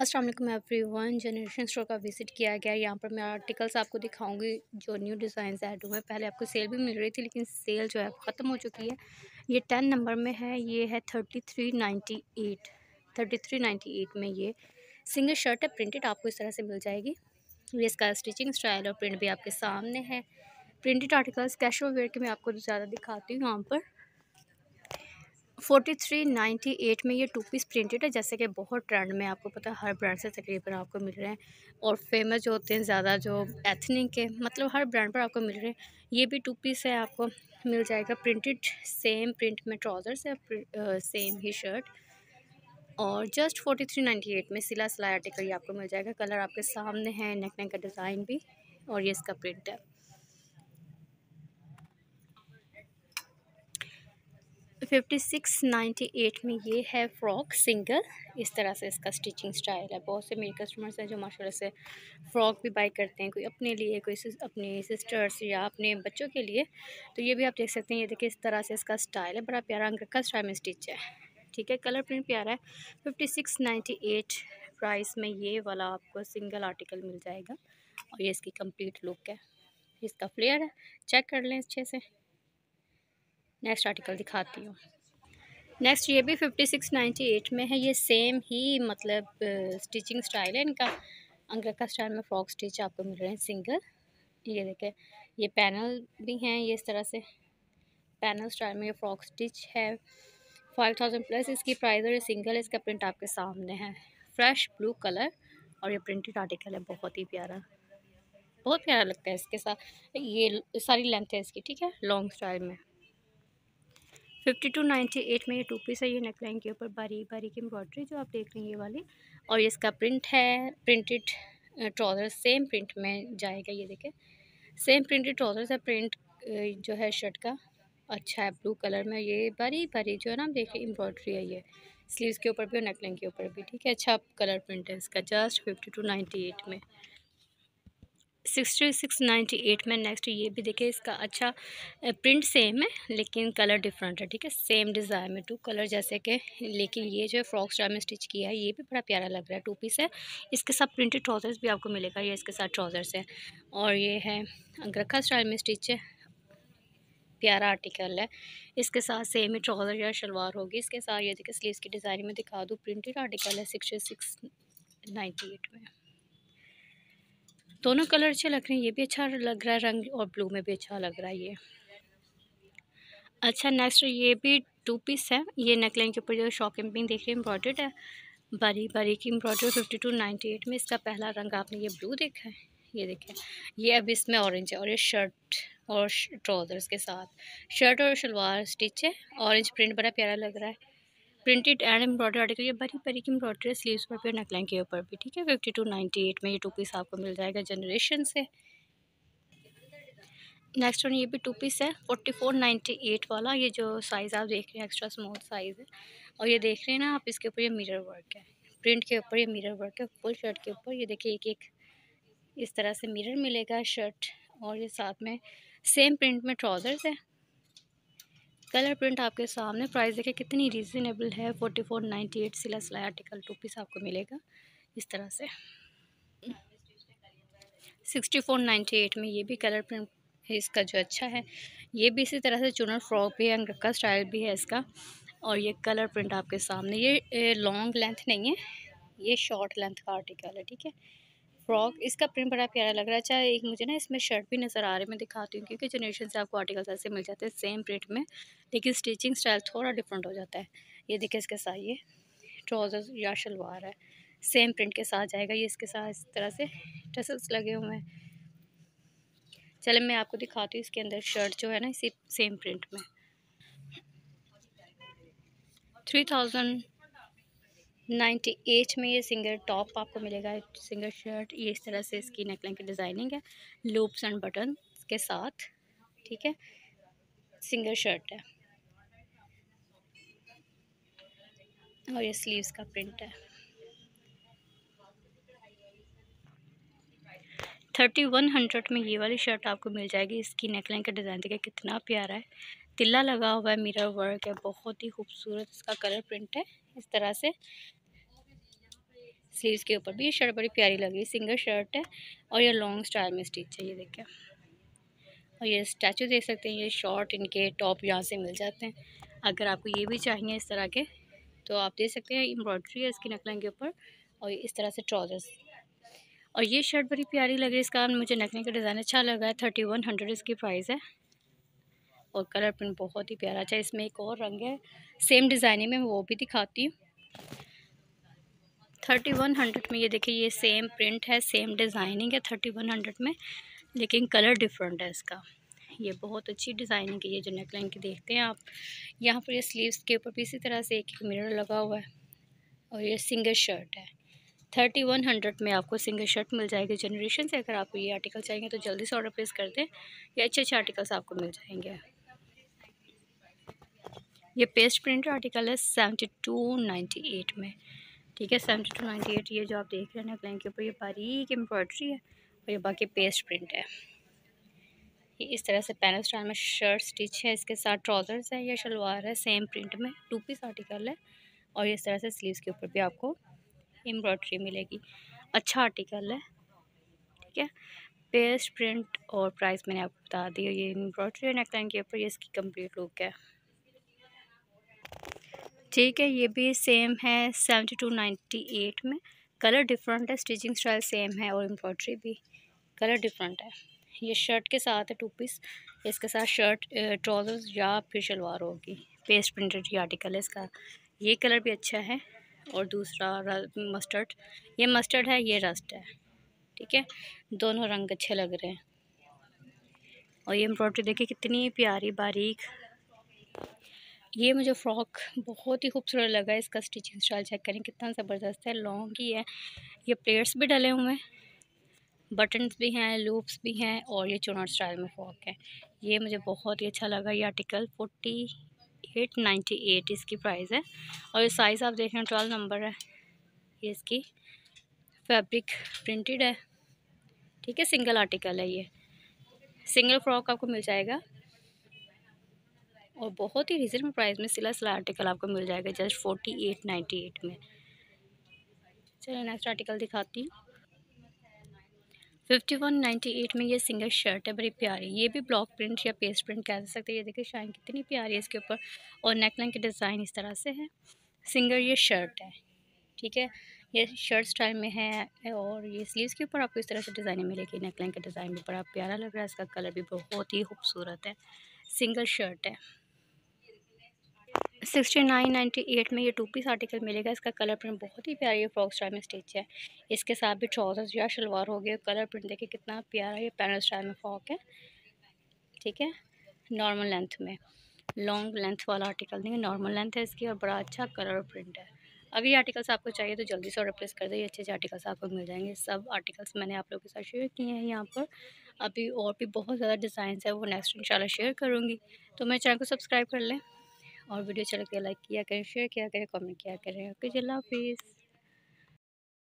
अस्सलाम वालेकुम everyone generation store का विज़िट किया गया। यहाँ पर मैं आर्टिकल्स आपको दिखाऊँगी, जो न्यू डिज़ाइन ऐड हुए हैं। पहले आपको सेल भी मिल रही थी, लेकिन सेल जो है ख़त्म हो चुकी है। ये टेन नंबर में है, ये है thirty three ninety eight thirty three ninety eight में ये सिंगल शर्ट है प्रिंटेड आपको इस तरह से मिल जाएगी। ये इसका स्टिचिंग स्टाइल और प्रिंट भी आपके सामने है। प्रिंटेड आर्टिकल्स कैशुअल वेयर के मैं आपको ज़्यादा दिखाती हूँ यहाँ पर। फोर्टी थ्री नाइन्टी एट में ये टू पीस प्रिंटेड है, जैसे कि बहुत ट्रेंड में आपको पता है, हर ब्रांड से तकरीबन आपको मिल रहे हैं। और फ़ेमस जो होते हैं, ज़्यादा जो एथनिक के मतलब हर ब्रांड पर आपको मिल रहे हैं। ये भी टू पीस है, आपको मिल जाएगा प्रिंटेड, सेम प्रिंट में ट्राउज़र्स है सेम ही शर्ट। और just forty three ninety eight में सिला सिलाई आर्टिकल ये आपको मिल जाएगा। कलर आपके सामने है नेक नेक का डिज़ाइन भी, और ये इसका प्रिंट है। फिफ्टी सिक्स नाइन्टी एट में ये है फ्रॉक सिंगल। इस तरह से इसका स्टिचिंग स्टाइल है। बहुत से मेरे कस्टमर्स हैं जो माशाल्लाह से फ़्रॉक भी बाई करते हैं, कोई अपने लिए, कोई अपनी सिस्टर्स या अपने बच्चों के लिए। तो ये भी आप देख सकते हैं, ये देखिए इस तरह से इसका स्टाइल है। बड़ा प्यारा अंग का स्टाइल में स्टिच है। ठीक है, कलर प्रिंट प्यारा है। Fifty six ninety eight price में ये वाला आपको सिंगल आर्टिकल मिल जाएगा। और ये इसकी कंप्लीट लुक है। इसका फ्लेयर है। चेक कर लें अच्छे से। नेक्स्ट आर्टिकल दिखाती हूँ। नेक्स्ट ये भी फिफ्टी सिक्स नाइन्टी एट में है। ये सेम ही मतलब स्टिचिंग स्टाइल है इनका। का स्टाइल में फ्रॉक स्टिच आपको मिल रहे हैं सिंगल ये देखें, ये पैनल भी हैं ये इस तरह से। पैनल स्टाइल में ये फ्रॉक स्टिच है। फाइव थाउज़ेंड प्लस इसकी प्राइस और ये सिंगल है, इसका प्रिंट आपके सामने है। फ्रेश ब्लू कलर और ये प्रिंटेड आर्टिकल है, बहुत ही प्यारा। बहुत प्यारा लगता है इसके साथ। ये सारी लेंथ है इसकी, ठीक है? लॉन्ग स्टाइल में। फिफ्टी टू नाइन्टी एट में ये टू पीस है, ये नेकलाइन के ऊपर बारीक बारीक एम्ब्रॉयडरी जो आप देख रहे हैं ये वाली। और इसका प्रिंट है, प्रिंटेड ट्राउज़र, सेम प्रिंट में जाएगा ये देखें। सेम प्रिंटेड ट्राउज़र है, प्रिंट जो है शर्ट का। अच्छा है, ब्लू कलर में ये बारी बारी जो है ना देखिए एम्ब्रॉयडरी है ये। स्लीव्स के ऊपर भी और नेकलाइन के ऊपर भी, ठीक है। अच्छा कलर प्रिंट है इसका, just fifty two ninety eight में। सिक्सटी सिक्स नाइन्टी एट में नेक्स्ट ये भी देखिए, इसका अच्छा प्रिंट सेम है, लेकिन कलर डिफरेंट है, ठीक है? सेम डिज़ाइन में टू कलर जैसे कि, लेकिन ये जो है फ्रॉक स्टाइल में स्टिच किया है, ये भी बड़ा प्यारा लग रहा है टू पीस है। इसके साथ प्रिंटेड ट्राउज़र्स भी आपको मिलेगा, ये इसके साथ ट्राउज़र्स है। और ये है, अंगरखा स्टाइल में स्टिच है, प्यारा आर्टिकल है। इसके साथ सेम ही ट्राउज़र या शलवार होगी। इसके साथ ये देखिए स्लीव की डिज़ाइन में दिखा दूँ प्रिंटेड आर्टिकल है सिक्सटी सिक्स नाइन्टी एट में। दोनों कलर अच्छे लग रहे हैं, ये भी अच्छा लग रहा है, रंग और ब्लू में भी अच्छा लग रहा है ये। अच्छा नेक्स्ट ये भी टू पीस है, ये नेकलाइन के ऊपर जो शॉकिंग पिंग देख रहे हैं एम्ब्रॉयड है। बारी बारी की embroidery fifty two ninety eight में इसका पहला रंग आपने ये ब्लू देखा है, ये देखें ये अब इसमें ऑरेंज है और ये शर्ट और ट्राउज़र्स के साथ। शर्ट और शलवार स्टिच है ऑरेंज प्रिंट बड़ा प्यारा लग रहा है। प्रिंटेड एंड एम्ब्रॉयडरी आर्टिकल, ये बड़ी की एम्ब्रॉयडरी स्लीव्स पर फिर नेकलाइन के ऊपर भी, ठीक है? फिफ्टी टू नाइन्टी एट में ये टू पीस आपको मिल जाएगा जनरेशन से। नेक्स्ट वन ये भी टू पीस है फोर्टी फोर नाइन्टी एट वाला, ये जो साइज़ आप देख रहे हैं एक्स्ट्रा स्मॉल साइज़ है। और ये देख रहे हैं ना आप, इसके ऊपर ये मिरर वर्क है। प्रिंट के ऊपर ये मिरर वर्क है फुल शर्ट के ऊपर। ये देखिए, एक एक इस तरह से मिरर मिलेगा शर्ट और ये साथ में सेम प्रिंट में ट्राउज़र्स है। कलर प्रिंट आपके सामने, प्राइस देखिए कितनी रीज़नेबल है फोर्टी फोर नाइन्टी एट सिला सिलाई आर्टिकल टू पीस आपको मिलेगा, इस तरह से। सिक्सटी फोर नाइन्टी एट में ये भी कलर प्रिंट है, इसका जो अच्छा है। ये भी इसी तरह से चुनर फ्रॉक भी है का स्टाइल भी है इसका। और ये कलर प्रिंट आपके सामने, ये लॉन्ग लेंथ नहीं है, ये शॉर्ट लेंथ का आर्टिकल है, ठीक है। फ्रॉक, इसका प्रिंट बड़ा प्यारा लग रहा है। चाहे एक मुझे ना इसमें शर्ट भी नज़र आ रही है, मैं दिखाती हूँ, क्योंकि जनरेशन से आपको आर्टिकल ऐसे मिल जाते हैं सेम प्रिंट में, लेकिन स्टिचिंग स्टाइल थोड़ा डिफरेंट हो जाता है। ये देखिए इसके साथ, ये ट्राउज़र या शलवार है। सेम प्रिंट के साथ जाएगा ये इसके साथ, इस तरह से टसल्स लगे हुए हैं। चले मैं आपको दिखाती हूँ इसके अंदर शर्ट जो है ना, इसी सेम प्रिंट में। थ्री थाउज़ेंड नाइन्टी एट में ये सिंगल टॉप आपको मिलेगा, सिंगल शर्ट, ये इस तरह से इसकी नेकलाइन की डिज़ाइनिंग है, लूप्स एंड बटन के साथ, ठीक है? सिंगल शर्ट है। और ये स्लीव्स का प्रिंट है। थर्टी वन हंड्रेड में ये वाली शर्ट आपको मिल जाएगी, इसकी नेकलाइन का डिज़ाइन देखिए कितना प्यारा है। तिल्ला लगा हुआ है, मिरर वर्क है, बहुत ही खूबसूरत इसका कलर प्रिंट है, इस तरह से। स्लीव्स के ऊपर भी ये शर्ट बड़ी प्यारी लग रही है। सिंगल शर्ट है और ये लॉन्ग स्टाइल में स्टिच है, ये देखें और ये स्टैचू देख सकते हैं, ये शॉर्ट इनके टॉप यहाँ से मिल जाते हैं। अगर आपको ये भी चाहिए इस तरह के तो आप देख सकते हैं एम्ब्रॉयड्री है इसकी नकलाइन के ऊपर और इस तरह से ट्राउज़र्स। और ये शर्ट बड़ी प्यारी लग रही है इसका, मुझे नकने का डिज़ाइन अच्छा लगा है, थर्टी वन हंड्रेड इसकी प्राइस है। और कलर प्रिंट बहुत ही प्यारा अच्छा इसमें एक और रंग है, सेम डिज़ाइनिंग में वो भी दिखाती हूँ। थर्टी वन हंड्रेड में, ये देखिए, ये सेम प्रिंट है सेम डिज़ाइनिंग है थर्टी वन हंड्रेड में, लेकिन कलर डिफरेंट है इसका। ये बहुत अच्छी डिज़ाइनिंग है, ये जो नेकलाइन की देखते हैं आप। यहाँ पर ये स्लीव्स के ऊपर भी इसी तरह से एक एक मिरर लगा हुआ है, और ये सिंगल शर्ट है। थर्टी वन हंड्रेड में आपको सिंगल शर्ट मिल जाएगी जनरेशन से अगर आपको ये आर्टिकल चाहिए तो जल्दी से ऑर्डर प्लेस कर दें, ये अच्छे अच्छे आर्टिकल्स आपको मिल जाएँगे। ये पेस्ट प्रिंट आर्टिकल है सेवेंटी टू नाइन्टी एट में। ठीक है सेवेंटी टू नाइन्टी एट ये जो आप देख रहे हैं नेकलाइन के ऊपर, ये बारीक एम्ब्रॉयड्री है और ये बाकी पेस्ट प्रिंट है। ये इस तरह से पैनल स्टाइल में शर्ट स्टिच है, इसके साथ ट्राउज़र्स है, या शलवार है सेम प्रिंट में टू पीस आर्टिकल है और इस तरह से स्लीव्स के ऊपर भी आपको एम्ब्रॉयड्री मिलेगी। अच्छा आर्टिकल है, ठीक है। पेस्ट प्रिंट और प्राइस मैंने आपको बता दी ये एम्ब्रॉयड्री नेकलाइन के ऊपर, ये इसकी कंप्लीट लुक है। ठीक है, ये भी सेम है सेवेंटी टू नाइन्टी एट में। कलर डिफरेंट है स्टिचिंग स्टाइल सेम है और एम्ब्रॉयड्री भी। कलर डिफरेंट है। ये शर्ट के साथ है टू पीस इसके साथ शर्ट ट्राउज़र्स या फिर शलवार होगी। पेस्ट प्रिंटेड ये आर्टिकल है इसका। ये कलर भी अच्छा है और दूसरा मस्टर्ड ये मस्टर्ड है, ये रस्ट है। ठीक है? दोनों रंग अच्छे लग रहे हैं। और ये एम्ब्रॉयड्री देखिए कितनी प्यारी बारीक। ये मुझे फ़्रॉक बहुत ही खूबसूरत लगा है। इसका स्टिचिंग स्टाइल चेक करें, कितना ज़बरदस्त है, लॉन्ग ही है। ये प्लेट्स भी डले हुए हैं, बटन्स भी हैं, लूप्स भी हैं और ये चुनार स्टाइल में फ्रॉक है। ये मुझे बहुत ही अच्छा लगा, ये article forty eight ninety eight इसकी प्राइस है। और ये साइज़ आप देख रहे हैं, ट्वेल्व नंबर है। ये इसकी फैब्रिक प्रिंटेड है। ठीक है, सिंगल आर्टिकल है ये। सिंगल फ्रॉक आपको मिल जाएगा। और बहुत ही रिजनेबल प्राइस में सिला सिला आर्टिकल आपको मिल जाएगा just forty eight ninety eight में। चलिए नेक्स्ट आर्टिकल दिखाती हूँ। फिफ्टी वन नाइन्टी एट में ये सिंगल शर्ट है, बड़ी प्यारी। ये भी ब्लॉक प्रिंट या पेस्ट प्रिंट कह सकते हैं। ये देखिए शाइन कितनी प्यारी है इसके ऊपर। और नेकलाइन के डिज़ाइन इस तरह से है। सिंगल ये शर्ट है, ठीक है? ये शर्ट स्टाइल में है और ये स्लीव्स के ऊपर आपको इस तरह से डिज़ाइन मिलेगी। नेकलाइन का डिज़ाइन भी बड़ा प्यारा लग रहा है। इसका कलर भी बहुत ही खूबसूरत है। सिंगल शर्ट है। सिक्सटी नाइन नाइन्टी एट में ये टू पीस आर्टिकल मिलेगा। इसका कलर प्रिंट बहुत ही प्यारी है फ्रॉक स्टाइल में स्टिच है। इसके साथ भी ट्राउजर्स या शलवार हो गए कलर प्रिंट देखिए कितना प्यारा ये पैनल स्टाइल में फ्रॉक है। ठीक है? नॉर्मल लेंथ में। लॉन्ग लेंथ वाला आर्टिकल नहीं है, नॉर्मल लेंथ है इसकी और बड़ा अच्छा कलर प्रिंट है। अगर ये आर्टिकल्स आपको चाहिए तो जल्दी से ऑर्डर प्लेस कर दे अच्छे अच्छे आर्टिकल्स आपको मिल जाएँगे। सब आर्टिकल्स मैंने आप लोगों के साथ शेयर किए हैं यहाँ पर। अभी और भी बहुत ज़्यादा डिज़ाइन है, वो नेक्स्ट इंशाल्लाह शेयर करूँगी। तो मेरे चैनल को सब्सक्राइब कर लें। और वीडियो चल के लाइक किया करें, शेयर किया करें, कमेंट किया करें। ओके जल्ला हाफिज़।